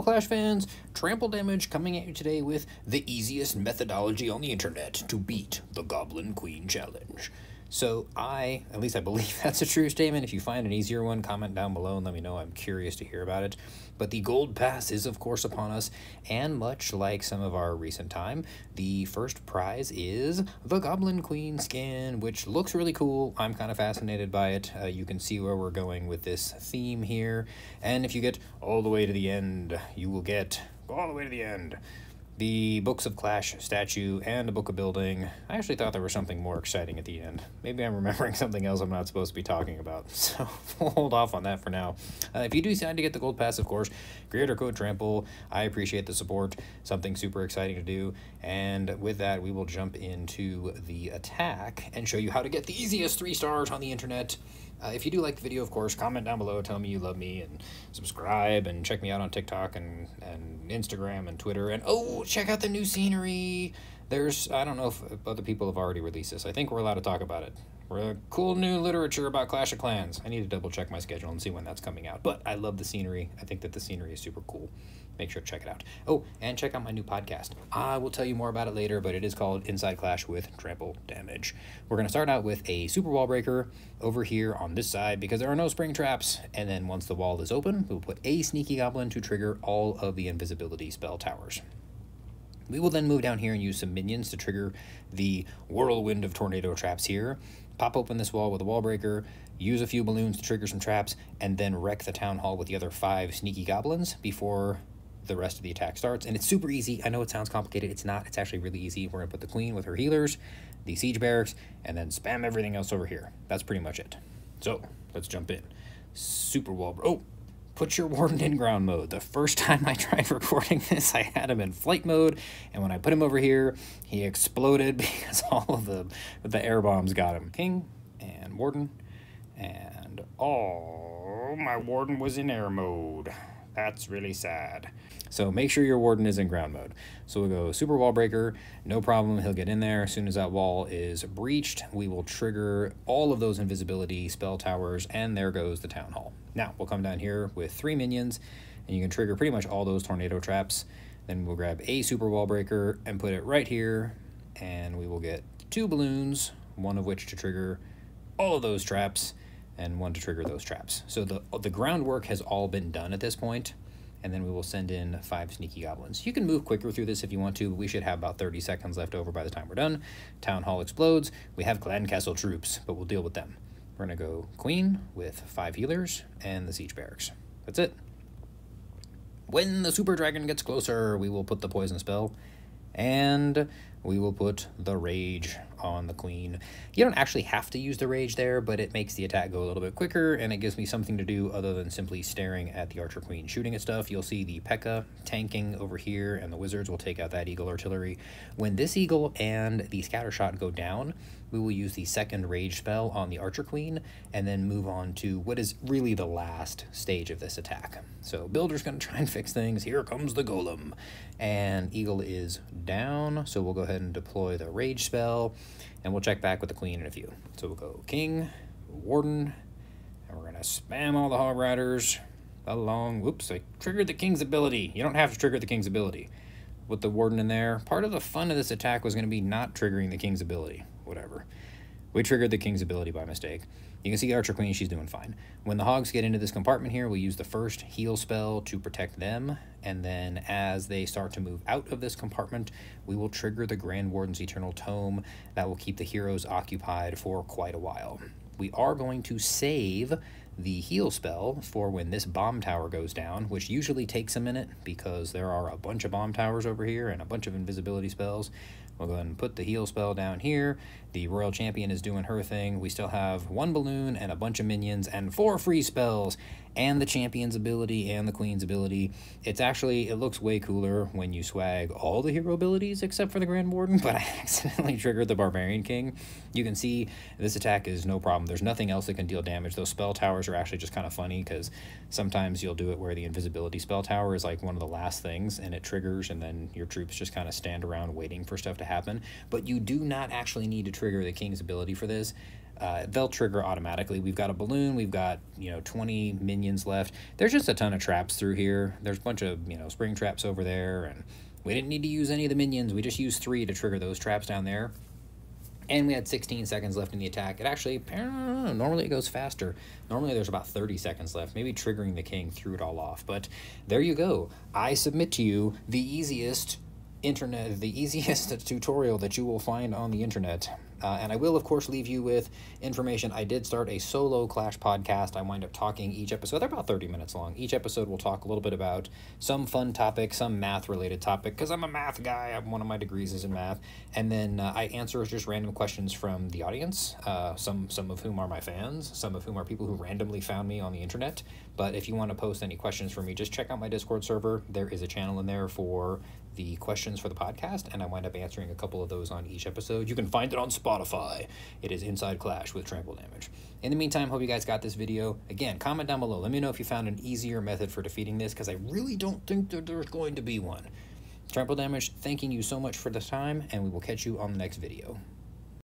Hello, Clash fans! Trample Damage coming at you today with the easiest methodology on the internet to beat the Goblin Queen Challenge. So, I, at least I believe that's a true statement. If you find an easier one, comment down below and let me know. I'm curious to hear about it. But the Gold Pass is, of course, upon us, and much like some of our recent time, the first prize is the Goblin Queen skin, which looks really cool. I'm kind of fascinated by it. Uh, you can see where we're going with this theme here. And if you get all the way to the end, you will get all the way to the end the Books of Clash statue, and a Book of Building. I actually thought there was something more exciting at the end. Maybe I'm remembering something else I'm not supposed to be talking about, so we'll hold off on that for now. Uh, if you do decide to get the Gold Pass, of course, creator code Trample. I appreciate the support. Something super exciting to do. And with that, we will jump into the attack and show you how to get the easiest three stars on the internet. Uh, if you do like the video, of course, comment down below, tell me you love me, and subscribe, and check me out on TikTok and, and Instagram and Twitter. And oh, check out the new scenery. There's, I don't know if other people have already released this. I think we're allowed to talk about it. We're cool new literature about Clash of Clans. I need to double check my schedule and see when that's coming out. But I love the scenery. I think that the scenery is super cool make sure to check it out. Oh, and check out my new podcast. I will tell you more about it later, but it is called Inside Clash with Trample Damage. We're going to start out with a super wall breaker over here on this side because there are no spring traps. And then once the wall is open, we'll put a sneaky goblin to trigger all of the invisibility spell towers. We will then move down here and use some minions to trigger the whirlwind of tornado traps here. Pop open this wall with a wall breaker, use a few balloons to trigger some traps, and then wreck the town hall with the other five sneaky goblins before the rest of the attack starts. And it's super easy. I know it sounds complicated. It's not. It's actually really easy. We're going to put the queen with her healers, the siege barracks, and then spam everything else over here. That's pretty much it. So let's jump in. Super wall. Oh, put your warden in ground mode. The first time I tried recording this, I had him in flight mode, and when I put him over here, he exploded because all of the the air bombs got him. King and warden, and oh, my warden was in air mode. That's really sad. So make sure your warden is in ground mode. So we'll go super wall breaker, no problem, he'll get in there. As soon as that wall is breached, we will trigger all of those invisibility spell towers, and there goes the town hall. Now we'll come down here with three minions, and you can trigger pretty much all those tornado traps. Then we'll grab a super wall breaker and put it right here, and we will get two balloons, one of which to trigger all of those traps and one to trigger those traps. So the, the groundwork has all been done at this point, and then we will send in five sneaky goblins. You can move quicker through this if you want to, but we should have about 30 seconds left over by the time we're done. Town Hall explodes. We have Clan Castle troops, but we'll deal with them. We're going to go Queen with five healers and the Siege Barracks. That's it. When the Super Dragon gets closer, we will put the poison spell, and we will put the Rage on the queen. You don't actually have to use the rage there, but it makes the attack go a little bit quicker, and it gives me something to do other than simply staring at the archer queen shooting at stuff. You'll see the P.E.K.K.A. tanking over here, and the wizards will take out that eagle artillery. When this eagle and the scatter shot go down, we will use the second rage spell on the archer queen, and then move on to what is really the last stage of this attack. So Builder's going to try and fix things. Here comes the golem. And eagle is down, so we'll go ahead and deploy the rage spell. And we'll check back with the queen in a few. So we'll go king, warden, and we're going to spam all the hog riders along. Whoops, I triggered the king's ability. You don't have to trigger the king's ability with the warden in there. Part of the fun of this attack was going to be not triggering the king's ability. Whatever. We triggered the king's ability by mistake. You can see Archer Queen, she's doing fine. When the hogs get into this compartment here, we use the first heal spell to protect them, and then as they start to move out of this compartment, we will trigger the Grand Warden's Eternal Tome that will keep the heroes occupied for quite a while. We are going to save the heal spell for when this bomb tower goes down, which usually takes a minute because there are a bunch of bomb towers over here and a bunch of invisibility spells. We'll go ahead and put the heal spell down here. The Royal Champion is doing her thing. We still have one balloon and a bunch of minions and four free spells and the Champion's ability and the Queen's ability. It's actually, it looks way cooler when you swag all the hero abilities except for the Grand Warden, but I accidentally triggered the Barbarian King. You can see this attack is no problem. There's nothing else that can deal damage. Those spell towers are actually just kind of funny because sometimes you'll do it where the invisibility spell tower is like one of the last things and it triggers and then your troops just kind of stand around waiting for stuff to happen. But you do not actually need to trigger the King's ability for this uh, they'll trigger automatically. We've got a balloon, we've got, you know, 20 minions left. There's just a ton of traps through here. There's a bunch of, you know, spring traps over there, and we didn't need to use any of the minions. We just used three to trigger those traps down there. And we had 16 seconds left in the attack. It actually, normally it goes faster. Normally there's about 30 seconds left. Maybe triggering the king threw it all off. But there you go. I submit to you the easiest internet, the easiest tutorial that you will find on the internet. Uh, and I will, of course, leave you with information. I did start a solo Clash podcast. I wind up talking each episode. They're about 30 minutes long. Each episode we'll talk a little bit about some fun topic, some math related topic, because I'm a math guy. I'm, one of my degrees is in math. And then uh, I answer just random questions from the audience, uh, some, some of whom are my fans, some of whom are people who randomly found me on the internet. But if you want to post any questions for me, just check out my Discord server. There is a channel in there for the questions for the podcast, and I wind up answering a couple of those on each episode. You can find it on Spotify. It is Inside Clash with Trample Damage. In the meantime, hope you guys got this video. Again, comment down below. Let me know if you found an easier method for defeating this, because I really don't think that there's going to be one. Trample Damage, thanking you so much for the time, and we will catch you on the next video.